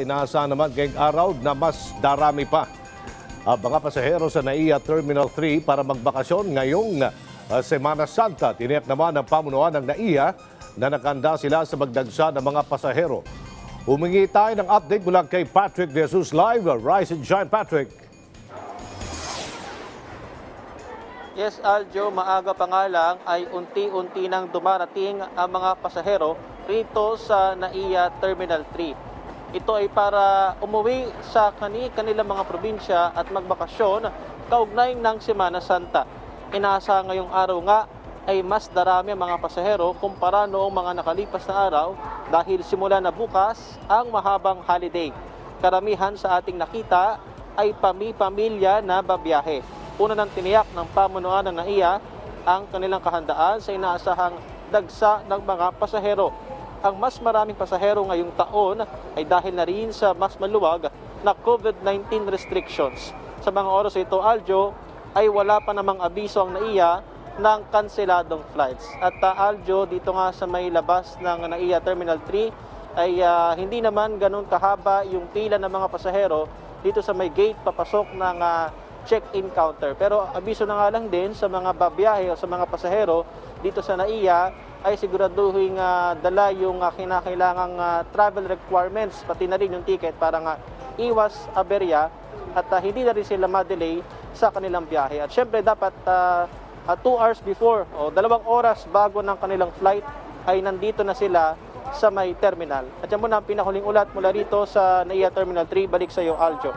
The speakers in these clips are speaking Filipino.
Inaasahan naman ngayong araw na mas darami pa ang mga pasahero sa NAIA Terminal 3 para magbakasyon ngayong uh, Semana Santa. Tiniyak naman ng pamunuan ng NAIA na nakanda sila sa magdagsa ng mga pasahero. Humingi tayo ng update mula kay Patrick De Jesus Live. Rise and shine, Patrick. Yes, Aljo, maaga pa nga lang ay unti-unti nang dumarating ang mga pasahero rito sa NAIA Terminal 3. Ito ay para umuwi sa kani kanilang mga probinsya at magbakasyon kaugnay ng Semana Santa. Inasa ngayong araw nga ay mas darami ang mga pasahero kumpara noong mga nakalipas na araw dahil simula na bukas ang mahabang holiday. Karamihan sa ating nakita ay pami-pamilya na babiyahe. Una ng tiniyak ng pamunuan ng NAIA ang kanilang kahandaan sa inaasahang dagsa ng mga pasahero. Ang mas maraming pasahero ngayong taon ay dahil na rin sa mas maluwag na COVID-19 restrictions. Sa mga oras ito, Aljo, ay wala pa namang abiso ang NAIA ng kanseladong flights. At uh, Aljo, dito nga sa may labas ng NAIA Terminal 3, ay ah, hindi naman ganun kahaba yung pila ng mga pasahero dito sa may gate papasok ng ah, check-in counter. Pero abiso na nga lang din sa mga babiyahe o sa mga pasahero dito sa NAIA ay siguraduhin uh, dala yung uh, kinakailangang ah, travel requirements pati na rin yung ticket para nga iwas aberya at ah, hindi na rin sila ma-delay sa kanilang biyahe. At syempre dapat 2 hours before o dalawang oras bago ng kanilang flight ay nandito na sila sa may terminal. At yan muna ang pinahuling ulat mula rito sa NAIA Terminal 3. Balik sa iyo, Aljo.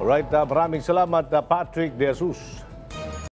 Alright, uh, maraming salamat, uh, Patrick De Jesus.